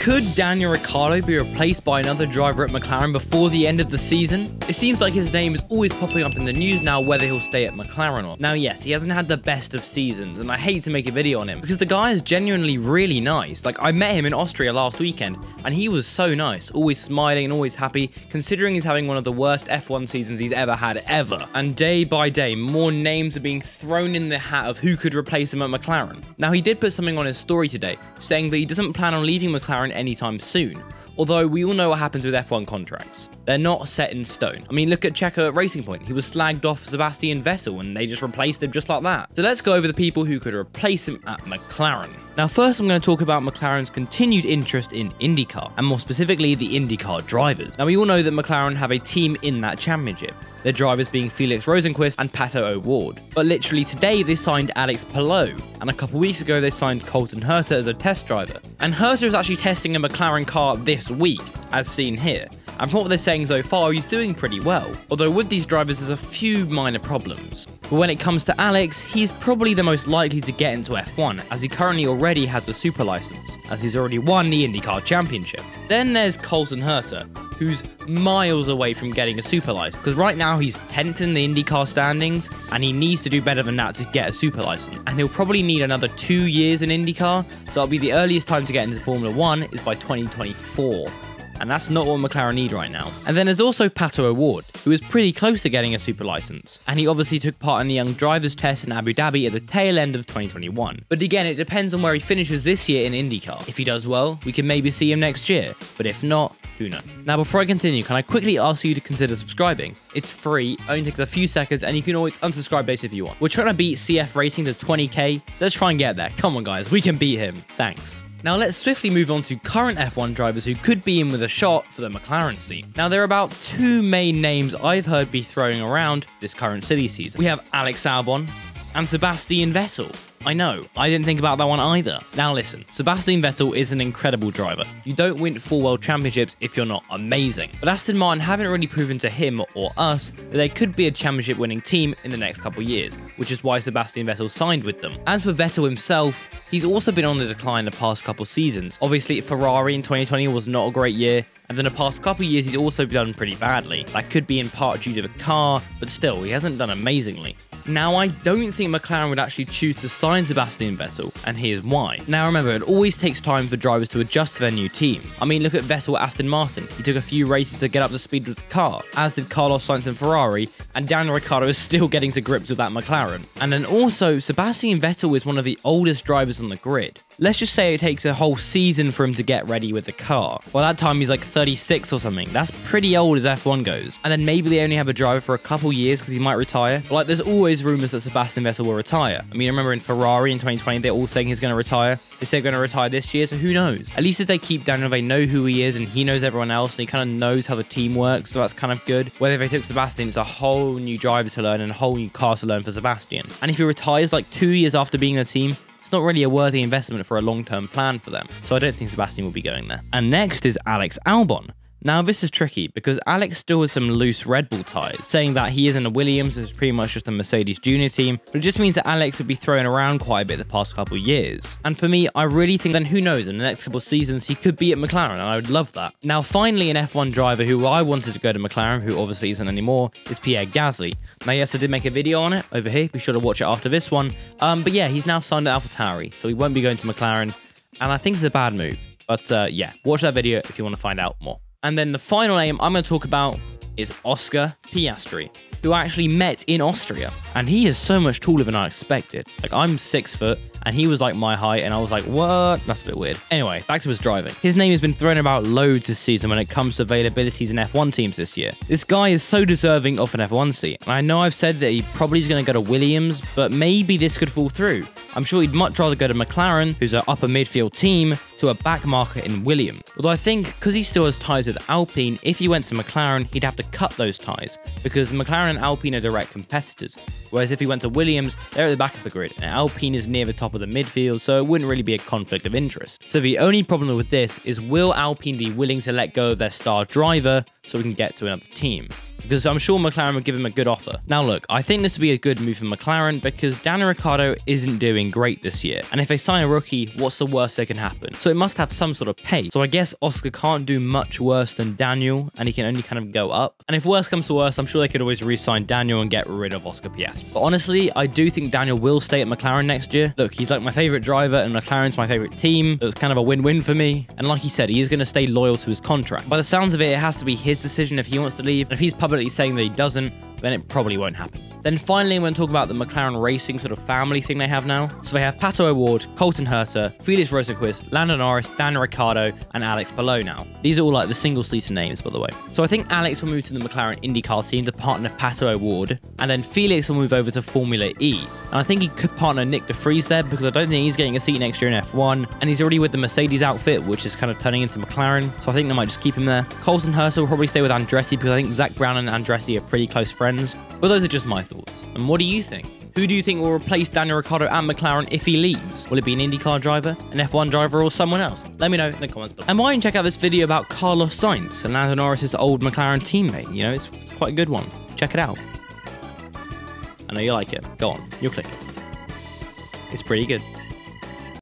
Could Daniel Ricciardo be replaced by another driver at McLaren before the end of the season? It seems like his name is always popping up in the news now whether he'll stay at McLaren or Now yes, he hasn't had the best of seasons and I hate to make a video on him because the guy is genuinely really nice. Like I met him in Austria last weekend and he was so nice, always smiling and always happy considering he's having one of the worst F1 seasons he's ever had ever. And day by day, more names are being thrown in the hat of who could replace him at McLaren. Now he did put something on his story today saying that he doesn't plan on leaving McLaren anytime soon. Although we all know what happens with F1 contracts. They're not set in stone. I mean, look at Checo at Racing Point. He was slagged off Sebastian Vettel and they just replaced him just like that. So let's go over the people who could replace him at McLaren. Now, first, I'm going to talk about McLaren's continued interest in IndyCar, and more specifically, the IndyCar drivers. Now, we all know that McLaren have a team in that championship, their drivers being Felix Rosenqvist and Pato O'Ward. But literally today, they signed Alex Palou, and a couple weeks ago, they signed Colton Herta as a test driver. And Herta is actually testing a McLaren car this week, as seen here. And from what they're saying so far, he's doing pretty well. Although with these drivers, there's a few minor problems. But when it comes to Alex, he's probably the most likely to get into F1, as he currently already has a super license, as he's already won the IndyCar Championship. Then there's Colton Herta, who's miles away from getting a super license, because right now he's 10th in the IndyCar standings, and he needs to do better than that to get a super license. And he'll probably need another two years in IndyCar, so it'll be the earliest time to get into Formula 1 is by 2024 and that's not what McLaren need right now. And then there's also Pato O'Ward, who is pretty close to getting a super license, and he obviously took part in the Young Drivers Test in Abu Dhabi at the tail end of 2021. But again, it depends on where he finishes this year in IndyCar. If he does well, we can maybe see him next year, but if not, Now, before I continue, can I quickly ask you to consider subscribing? It's free, only takes a few seconds, and you can always unsubscribe this if you want. We're trying to beat CF Racing to 20k. Let's try and get there. Come on, guys, we can beat him. Thanks. Now let's swiftly move on to current F1 drivers who could be in with a shot for the McLaren seat. Now there are about two main names I've heard be throwing around this current silly season. We have Alex Albon and Sebastian Vettel. I know, I didn't think about that one either. Now listen, Sebastian Vettel is an incredible driver. You don't win four world championships if you're not amazing. But Aston Martin haven't really proven to him or us that they could be a championship winning team in the next couple years, which is why Sebastian Vettel signed with them. As for Vettel himself, he's also been on the decline the past couple seasons. Obviously, Ferrari in 2020 was not a great year, and then the past couple years he's also done pretty badly. That could be in part due to the car, but still, he hasn't done amazingly. Now, I don't think McLaren would actually choose to sign Sebastian Vettel, and here's why. Now, remember, it always takes time for drivers to adjust to their new team. I mean, look at Vettel at Aston Martin. He took a few races to get up to speed with the car, as did Carlos Sainz in Ferrari, and Daniel Ricciardo is still getting to grips with that McLaren. And then also, Sebastian Vettel is one of the oldest drivers on the grid. Let's just say it takes a whole season for him to get ready with the car. By that time, he's like 36 or something. That's pretty old as F1 goes. And then maybe they only have a driver for a couple years because he might retire. But like, there's always rumors that Sebastian Vettel will retire. I mean, I remember in Ferrari in 2020, they're all saying he's going to retire. They say they're going to retire this year, so who knows? At least if they keep Daniel, they know who he is and he knows everyone else and he kind of knows how the team works, so that's kind of good. Whether they took Sebastian, it's a whole new driver to learn and a whole new car to learn for Sebastian. And if he retires like two years after being in the team, it's not really a worthy investment for a long-term plan for them, so I don't think Sebastian will be going there. And next is Alex Albon. Now, this is tricky because Alex still has some loose Red Bull ties, saying that he isn't a Williams, and it's pretty much just a Mercedes junior team, but it just means that Alex would be thrown around quite a bit the past couple years. And for me, I really think then who knows, in the next couple seasons, he could be at McLaren, and I would love that. Now, finally, an F1 driver who I wanted to go to McLaren, who obviously isn't anymore, is Pierre Gasly. Now, yes, I did make a video on it over here, be sure to watch it after this one, um, but yeah, he's now signed at AlphaTauri, so he won't be going to McLaren, and I think it's a bad move. But uh, yeah, watch that video if you want to find out more. And then the final name I'm going to talk about is Oscar Piastri, who I actually met in Austria. And he is so much taller than I expected. Like, I'm six foot, and he was like my height, and I was like, what? That's a bit weird. Anyway, back to his driving. His name has been thrown about loads this season when it comes to availabilities in F1 teams this year. This guy is so deserving of an F1 seat, and I know I've said that he probably is going to go to Williams, but maybe this could fall through. I'm sure he'd much rather go to McLaren, who's an upper midfield team, to a back marker in Williams. Although I think because he still has ties with Alpine, if he went to McLaren, he'd have to cut those ties because McLaren and Alpine are direct competitors. Whereas if he went to Williams, they're at the back of the grid, and Alpine is near the top of the midfield, so it wouldn't really be a conflict of interest. So the only problem with this is will Alpine be willing to let go of their star driver so we can get to another team? Because I'm sure McLaren would give him a good offer. Now, look, I think this would be a good move for McLaren because Daniel Ricciardo isn't doing great this year. And if they sign a rookie, what's the worst that can happen? So it must have some sort of pay. So I guess Oscar can't do much worse than Daniel, and he can only kind of go up. And if worse comes to worse, I'm sure they could always re-sign Daniel and get rid of Oscar Piastri. But honestly, I do think Daniel will stay at McLaren next year. Look, he's like my favorite driver, and McLaren's my favorite team. So it's kind of a win-win for me. And like he said, he is going to stay loyal to his contract. By the sounds of it, it has to be his decision if he wants to leave. And if he's publicly saying that he doesn't, then it probably won't happen. Then finally, I'm going to talk about the McLaren Racing sort of family thing they have now. So they have Pato O'Ward, Colton Herta, Felix Rosenqvist, Lando Norris, Dan Ricciardo, and Alex Palou now. These are all like the single seater names, by the way. So I think Alex will move to the McLaren IndyCar team to partner Pato O'Ward, and then Felix will move over to Formula E. And I think he could partner Nyck De Vries there because I don't think he's getting a seat next year in F1, and he's already with the Mercedes outfit, which is kind of turning into McLaren. So I think they might just keep him there. Colton Herta will probably stay with Andretti because I think Zak Brown and Andretti are pretty close friends. But those are just my thoughts. And what do you think? Who do you think will replace Daniel Ricciardo at McLaren if he leaves? Will it be an IndyCar driver, an F1 driver, or someone else? Let me know in the comments below. And why don't you check out this video about Carlos Sainz and Lando Norris' old McLaren teammate? You know, it's quite a good one. Check it out. I know you like it. Go on, you'll click it. It's pretty good.